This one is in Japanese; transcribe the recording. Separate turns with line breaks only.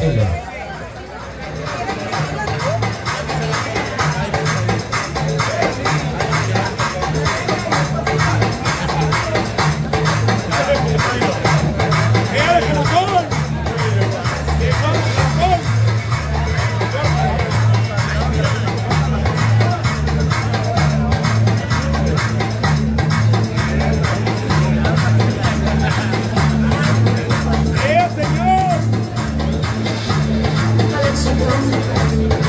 Ella.
Thank you.